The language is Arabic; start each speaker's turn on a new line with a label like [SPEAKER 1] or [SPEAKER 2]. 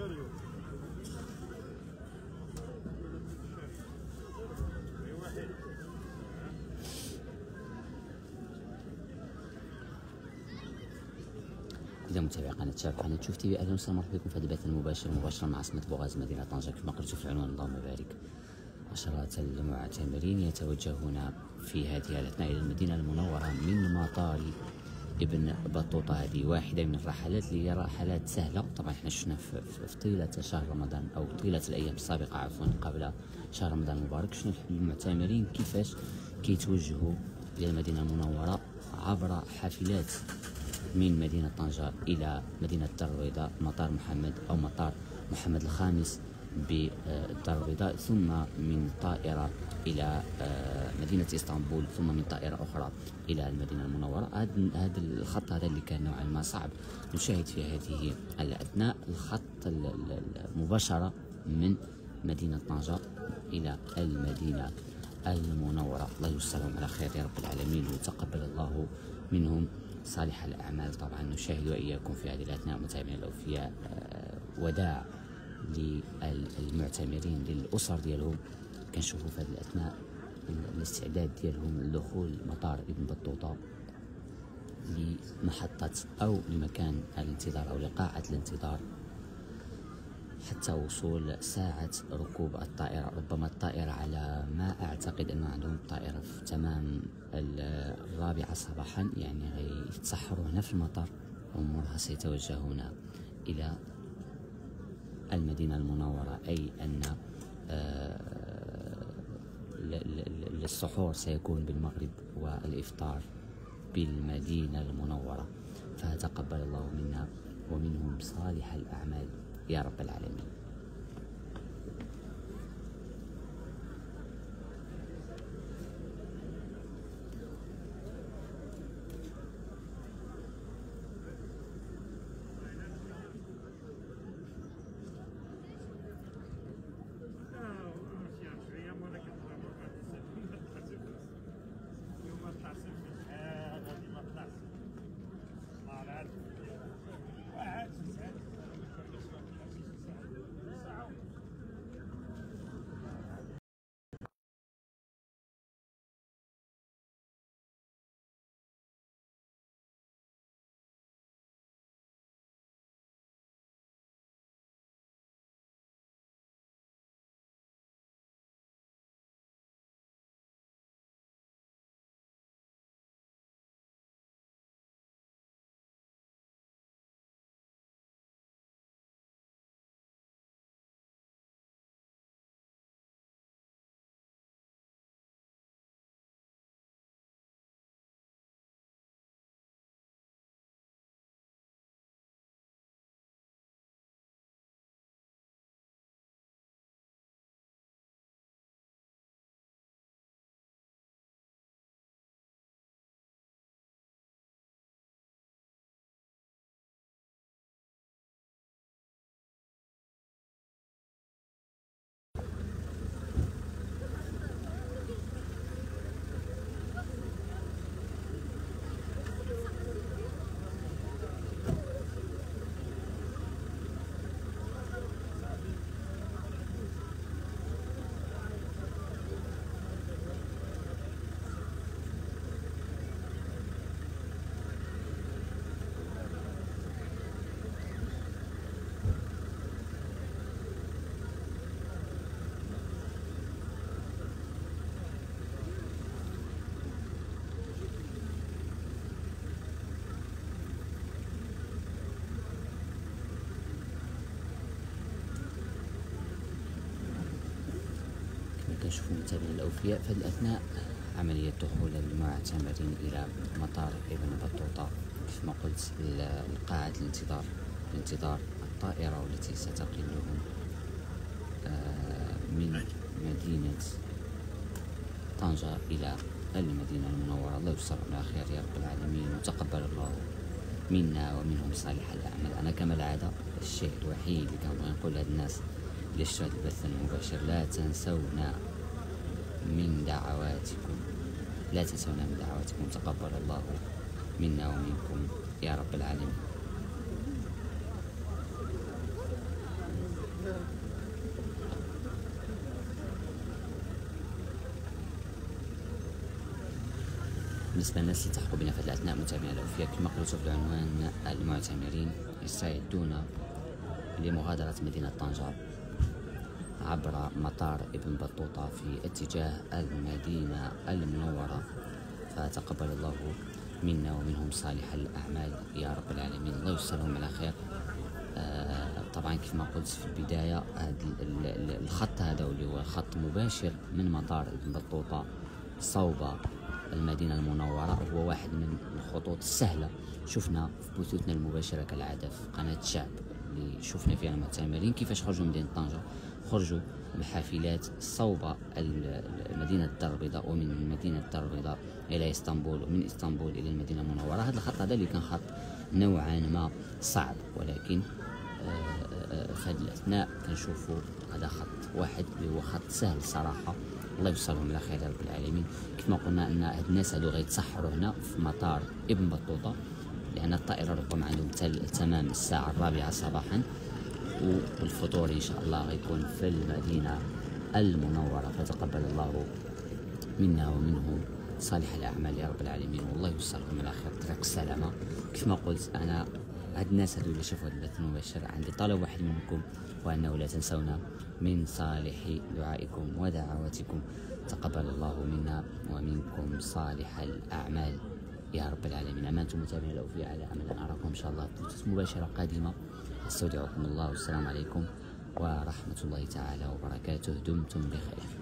[SPEAKER 1] إذا متابعي قناه شاب قناه تشوف تي أهلا وسهلا مرحبا بكم في هذا البث المباشر مباشرة مع عاصمه بوغاز مدينة طنجة. كما قلت في العنوان اللهم بارك. عشرات المعتمرين يتوجهون في هذه الأثناء إلى المدينة المنورة من مطار ابن بطوطة هذه واحدة من الرحلات اللي هي رحلات سهلة. طبعا إحنا شفنا في, طيلة شهر رمضان أو طيلة الأيام السابقة عفوا قبل شهر رمضان المبارك. شفنا المعتمرين كيفاش كيتوجهوا إلى المدينة المنورة عبر حافلات من مدينة طنجة إلى مدينة الدار البيضاء مطار محمد أو مطار محمد الخامس. بالدار البيضاء ثم من طائرة إلى آه، مدينة إسطنبول ثم من طائرة أخرى إلى المدينة المنورة. هذا الخط هذا اللي كان نوعا ما صعب نشاهد في هذه الأثناء. الخط المباشرة من مدينة طنجة إلى المدينة المنورة. الله يسرهم على خير يا رب العالمين وتقبل الله منهم صالح الأعمال. طبعا نشاهد وإياكم في هذه الأثناء متابعين الأوفياء آه، وداع. للمعتمرين للأسر ديالهم. كنشوفوا في هذه الأثناء الاستعداد ديالهم لدخول مطار ابن بطوطة لمحطة أو لمكان الانتظار أو لقاعة الانتظار حتى وصول ساعة ركوب الطائرة. ربما الطائرة على ما أعتقد أنه عندهم طائرة في تمام الرابعة صباحا يعني غيتسحروا هنا في المطار ومرها سيتوجهون إلى المدينة المنورة أي أن آه، السحور سيكون بالمغرب والإفطار بالمدينة المنورة. فتقبل الله منا ومنهم صالح الأعمال. يا رب العالمين. كنشوفوا متابعين الأوفياء في الأثناء عملية دخول المعتمرين إلى مطار ابن بطوطة كما قلت قاعة الانتظار لانتظار الطائرة والتي ستقلهم آه، من مدينة طنجة إلى المدينة المنورة. الله يسر على خير يا رب العالمين وتقبل الله منا ومنهم صالح الأعمال. أنا كما العادة الشيء الوحيد اللي كنبغي نقول للناس اللي شفتوا البث المباشر لا تنسونا. من دعواتكم. لا تنسونا من دعواتكم تقبل الله منا ومنكم يا رب العالمين. بالنسبة للناس اللي تحقوا بنا في الأثناء متابعينا الأوفياء كما قلت في العنوان المعتمرين يستعدون لمغادرة مدينة طنجة. عبر مطار ابن بطوطة في اتجاه المدينة المنورة. فتقبل الله منا ومنهم صالح الأعمال. يا رب العالمين. الله يسرهم على خير. آه طبعا كما قلت في البداية الخط هذا اللي هو خط مباشر من مطار ابن بطوطة صوب المدينة المنورة. هو واحد من الخطوط السهلة. شفنا في بثوثنا المباشرة كالعادة في قناة الشعب اللي شفنا فيها المعتمرين كيفاش خرجوا من مدينة طنجة؟ خرجوا بحافلات صوب مدينة الدار البيضاء ومن مدينة الدار البيضاء إلى إسطنبول ومن إسطنبول إلى المدينة المنورة. هذا الخط هذا اللي كان خط نوعا ما صعب ولكن آه، آه، في هذه الأثناء. كنشوفوا هذا خط واحد اللي هو خط سهل صراحة. الله يوصلهم إلى خير يا رب العالمين. كما قلنا أن هاد الناس هادو غيتسحروا هنا في مطار ابن بطوطة لأن الطائرة ربما عندهم تمام الساعة الرابعة صباحا. والفطور إن شاء الله غيكون في المدينة المنورة. فتقبل الله منا ومنهم صالح الأعمال يا رب العالمين. والله يوصلهم إلى خير. طريق السلامه كما قلت أنا هاد الناس هادو اللي شافوا هاد البث المباشر عندي طلب واحد منكم وأنه لا تنسونا من صالح دعائكم ودعواتكم. تقبل الله منا ومنكم صالح الأعمال يا رب العالمين. أمانتم متابعين الأوفياء على أمل. أن أراكم إن شاء الله في مباشرة قادمة استودعكم الله والسلام عليكم ورحمة الله تعالى وبركاته. دمتم بخير.